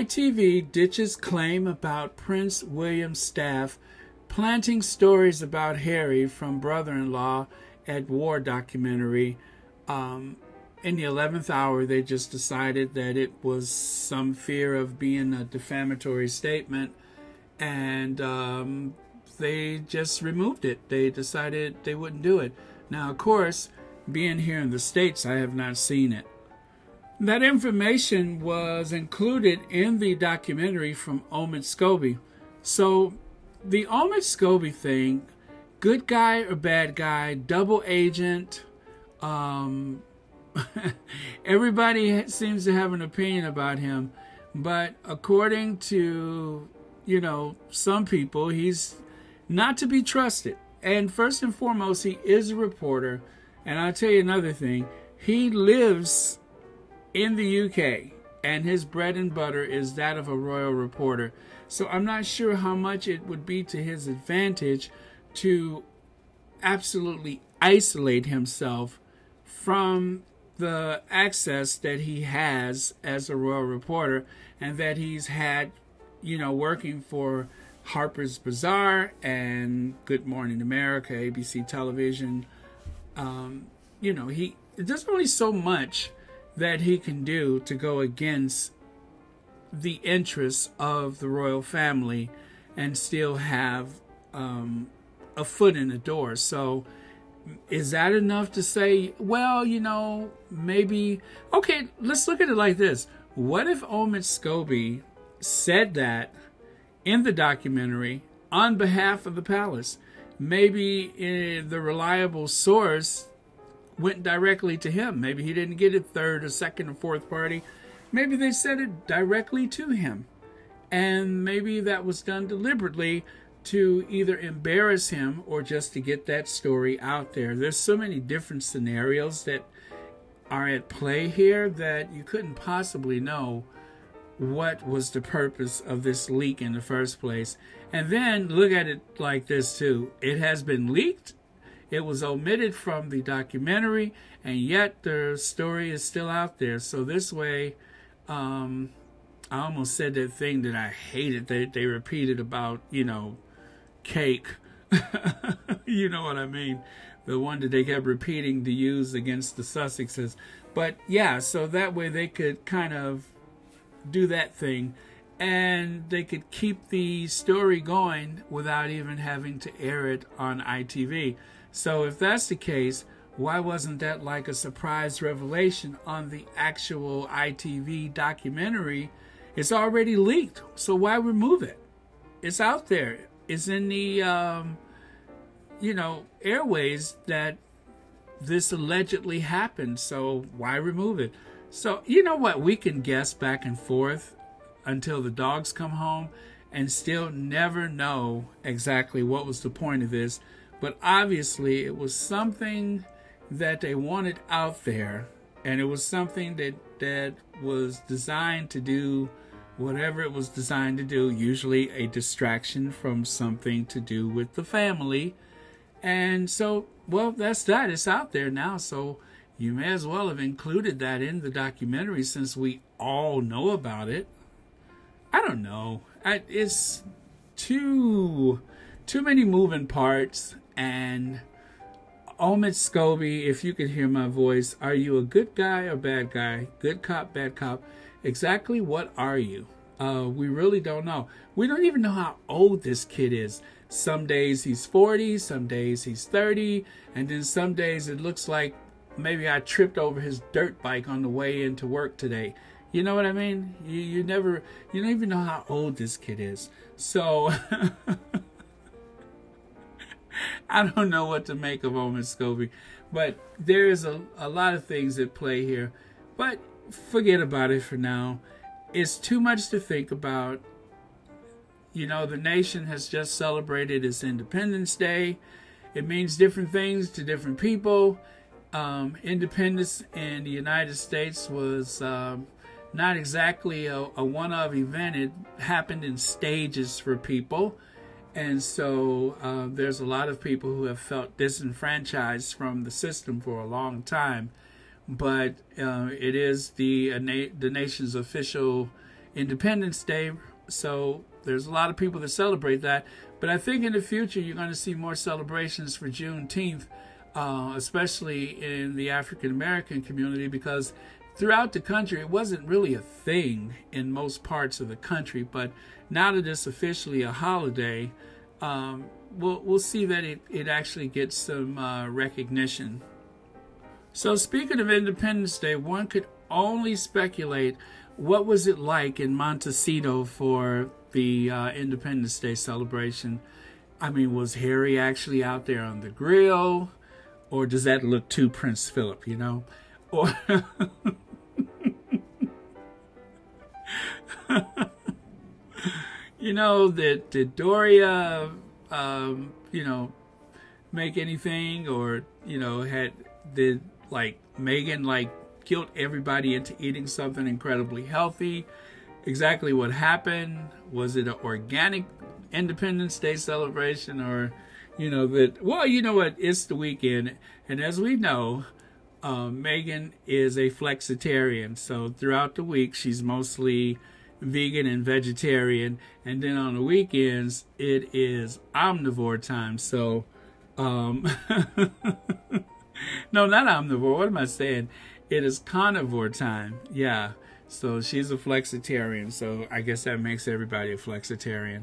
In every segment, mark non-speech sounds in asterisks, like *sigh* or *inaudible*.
ITV ditches claim about Prince William's staff planting stories about Harry from brother in law at war documentary. Um, in the 11th hour, they just decided that it was some fear of being a defamatory statement and um, they just removed it. They decided they wouldn't do it. Now, of course, being here in the States, I have not seen it. That information was included in the documentary from Omid Scobie. So, the Omid Scobie thing, good guy or bad guy, double agent, um, *laughs* everybody seems to have an opinion about him. But according to, you know, some people, he's not to be trusted. And first and foremost, he is a reporter. And I'll tell you another thing he lives in the UK, and his bread and butter is that of a royal reporter. So I'm not sure how much it would be to his advantage to absolutely isolate himself from the access that he has as a royal reporter and that he's had, you know, working for Harper's Bazaar and Good Morning America, ABC Television. Um, you know, he there's only so much that he can do to go against the interests of the royal family and still have um, a foot in the door. So, is that enough to say, well, you know, maybe, okay, let's look at it like this. What if Omid Scobie said that in the documentary on behalf of the palace? Maybe uh, the reliable source went directly to him. Maybe he didn't get it third or second or fourth party. Maybe they said it directly to him. And maybe that was done deliberately to either embarrass him or just to get that story out there. There's so many different scenarios that are at play here that you couldn't possibly know what was the purpose of this leak in the first place. And then look at it like this too. It has been leaked it was omitted from the documentary, and yet the story is still out there. So this way, um, I almost said that thing that I hated that they repeated about, you know, cake. *laughs* you know what I mean? The one that they kept repeating to use against the Sussexes. But yeah, so that way they could kind of do that thing and they could keep the story going without even having to air it on ITV. So if that's the case, why wasn't that like a surprise revelation on the actual ITV documentary? It's already leaked, so why remove it? It's out there. It's in the, um, you know, airways that this allegedly happened. So why remove it? So you know what? We can guess back and forth until the dogs come home, and still never know exactly what was the point of this. But obviously, it was something that they wanted out there, and it was something that that was designed to do whatever it was designed to do. Usually, a distraction from something to do with the family, and so well, that's that. It's out there now, so you may as well have included that in the documentary since we all know about it. I don't know. I, it's too too many moving parts and Omid Scobie, if you could hear my voice, are you a good guy or bad guy? Good cop, bad cop? Exactly what are you? Uh, we really don't know. We don't even know how old this kid is. Some days he's 40, some days he's 30, and then some days it looks like maybe I tripped over his dirt bike on the way into work today. You know what I mean? You, you never, you don't even know how old this kid is. So *laughs* *laughs* I don't know what to make of Omid Scobie, but there is a, a lot of things at play here. But forget about it for now. It's too much to think about. You know, the nation has just celebrated its Independence Day. It means different things to different people. Um, independence in the United States was um, not exactly a, a one of event, it happened in stages for people. And so uh, there's a lot of people who have felt disenfranchised from the system for a long time. But uh, it is the uh, the nation's official Independence Day. So there's a lot of people that celebrate that. But I think in the future you're going to see more celebrations for Juneteenth, uh, especially in the African American community, because throughout the country it wasn't really a thing in most parts of the country. But now that it's officially a holiday, um, we'll we'll see that it, it actually gets some uh, recognition. So speaking of Independence Day, one could only speculate what was it like in Montecito for the uh, Independence Day celebration? I mean, was Harry actually out there on the grill, or does that look too Prince Philip? You know, or *laughs* you know that did Doria, um, you know, make anything, or you know, had did like Meghan like guilt everybody into eating something incredibly healthy. Exactly what happened? Was it an organic Independence Day celebration or, you know, that, well, you know what? It's the weekend. And as we know, um, Meghan is a flexitarian. So throughout the week, she's mostly vegan and vegetarian. And then on the weekends, it is omnivore time. So, um, *laughs* no, not omnivore. What am I saying? It is carnivore time. Yeah. So she's a flexitarian. So I guess that makes everybody a flexitarian.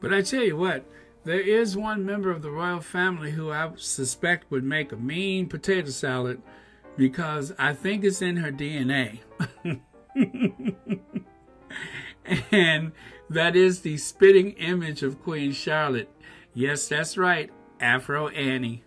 But I tell you what, there is one member of the royal family who I suspect would make a mean potato salad because I think it's in her DNA. *laughs* and that is the spitting image of Queen Charlotte. Yes, that's right, Afro Annie.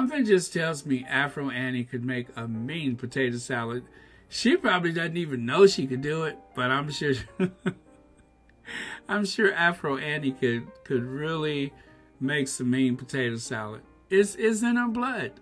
Something just tells me Afro Annie could make a mean potato salad. She probably doesn't even know she could do it, but I'm sure *laughs* I'm sure Afro Annie could could really make some mean potato salad. It's, it's in her blood.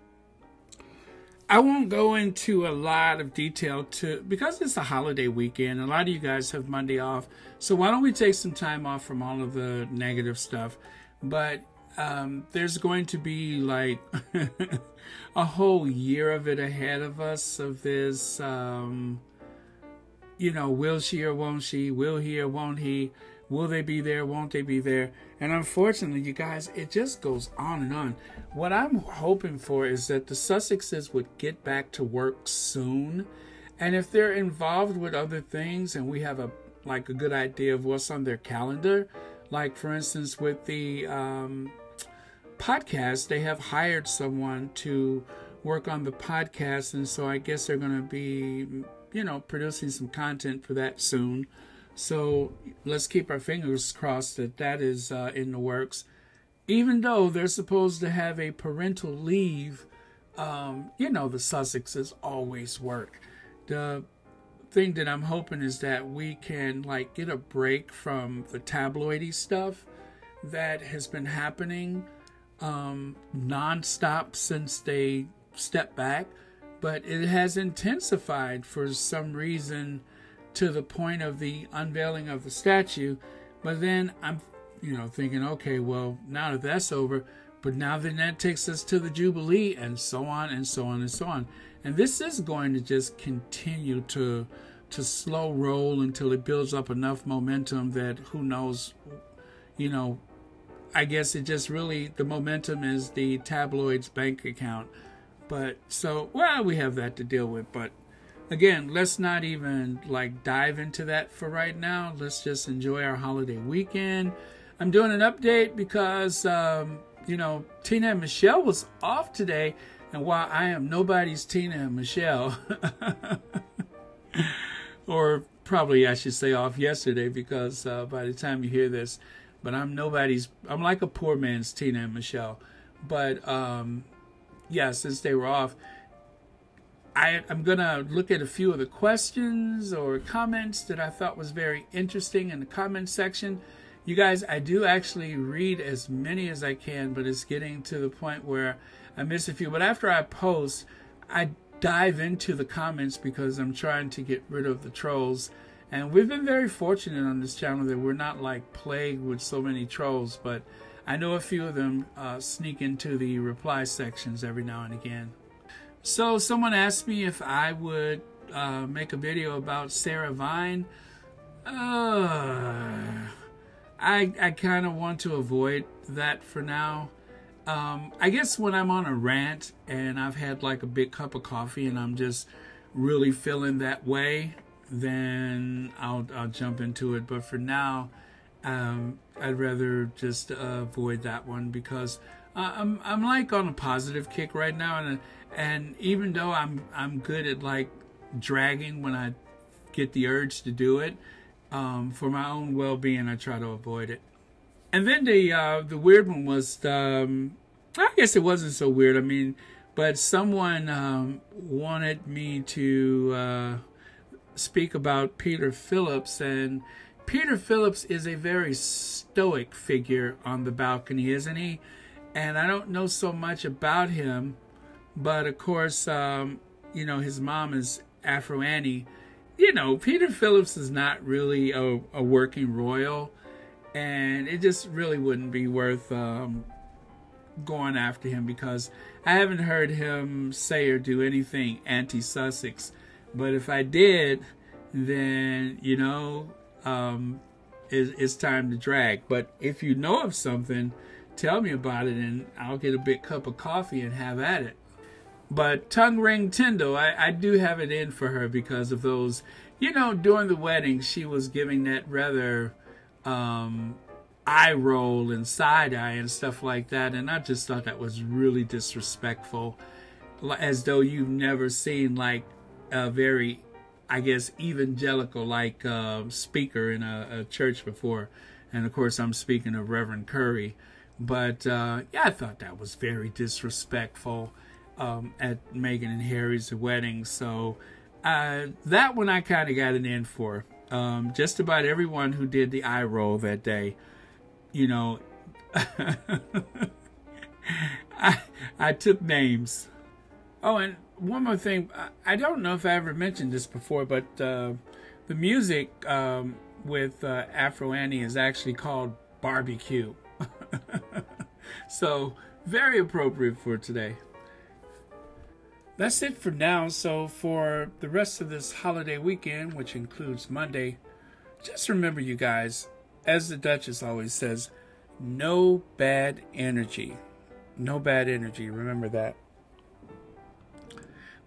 I won't go into a lot of detail to because it's a holiday weekend. A lot of you guys have Monday off, so why don't we take some time off from all of the negative stuff? But um, there's going to be like *laughs* a whole year of it ahead of us of this um, you know will she or won't she will he or won't he will they be there won't they be there? And unfortunately you guys it just goes on and on. What i'm hoping for is that the sussexes would get back to work soon. And if they're involved with other things and we have a like a good idea of what's on their calendar like for instance with the um, podcast they have hired someone to work on the podcast and so i guess they're going to be you know producing some content for that soon. So let's keep our fingers crossed that that is uh, in the works. Even though they're supposed to have a parental leave um, you know the sussexes always work. The thing that I'm hoping is that we can like get a break from the tabloidy stuff that has been happening um, nonstop since they stepped back, but it has intensified for some reason to the point of the unveiling of the statue. But then I'm, you know, thinking, okay, well, now that that's over, but now then that takes us to the Jubilee and so on and so on and so on. And this is going to just continue to to slow roll until it builds up enough momentum that who knows, you know, I guess it just really the momentum is the tabloid's bank account. But so well we have that to deal with, but again, let's not even like dive into that for right now. Let's just enjoy our holiday weekend. I'm doing an update because um, you know Tina and Michelle was off today, and while I am nobody's Tina and Michelle, *laughs* or probably I should say off yesterday because uh, by the time you hear this, but I'm nobody's. I'm like a poor man's Tina and Michelle. But um, yeah, since they were off, I, I'm gonna look at a few of the questions or comments that I thought was very interesting in the comment section. You guys, I do actually read as many as I can, but it's getting to the point where I miss a few. But after I post, I dive into the comments because I'm trying to get rid of the trolls. And we've been very fortunate on this channel that we're not like plagued with so many trolls, but I know a few of them uh, sneak into the reply sections every now and again. So someone asked me if I would uh, make a video about Sarah Vine. Uh, I I kind of want to avoid that for now. Um, I guess when I'm on a rant and I've had like a big cup of coffee and I'm just really feeling that way, then I'll I'll jump into it. But for now, um, I'd rather just uh, avoid that one because I'm I'm like on a positive kick right now, and and even though I'm I'm good at like dragging when I get the urge to do it, um, for my own well being, I try to avoid it. And then the uh, the weird one was um, I guess it wasn't so weird. I mean, but someone um, wanted me to uh, speak about Peter Phillips, and Peter Phillips is a very stoic figure on the balcony, isn't he? And I don't know so much about him, but of course, um, you know, his mom is Afro Annie. You know, Peter Phillips is not really a, a working royal, and it just really wouldn't be worth um, going after him because I haven't heard him say or do anything anti Sussex. But if I did, then, you know, um, it, it's time to drag. But if you know of something, tell me about it and I'll get a big cup of coffee and have at it. But Tongue Ring Tindall, I, I do have it in for her because of those, you know, during the wedding, she was giving that rather um, eye roll and side eye and stuff like that. And I just thought that was really disrespectful, as though you've never seen like a very, I guess, evangelical like uh, speaker in a, a, church before. And of course, I'm speaking of Reverend Curry. But uh, yeah, I thought that was very disrespectful um, at Meghan and Harry's wedding. So uh, that one I kind of got an in for. Um, just about everyone who did the eye roll that day you know, *laughs* I, I took names. Oh, and one more thing. I don't know if I ever mentioned this before, but uh, the music um, with uh, Afro Annie is actually called Barbecue. *laughs* so, very appropriate for today. That's it for now. So, for the rest of this holiday weekend, which includes Monday, just remember, you guys, as the Duchess always says, no bad energy. No bad energy. Remember that.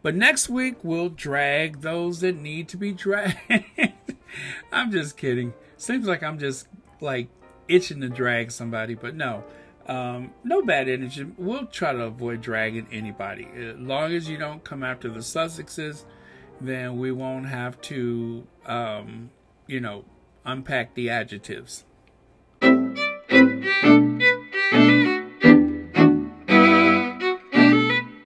But next week, we'll drag those that need to be dragged. *laughs* I'm just kidding. Seems like I'm just like itching to drag somebody, but no. Um, no bad energy. We'll try to avoid dragging anybody. As long as you don't come after the Sussexes, then we won't have to, um, you know, unpack the adjectives.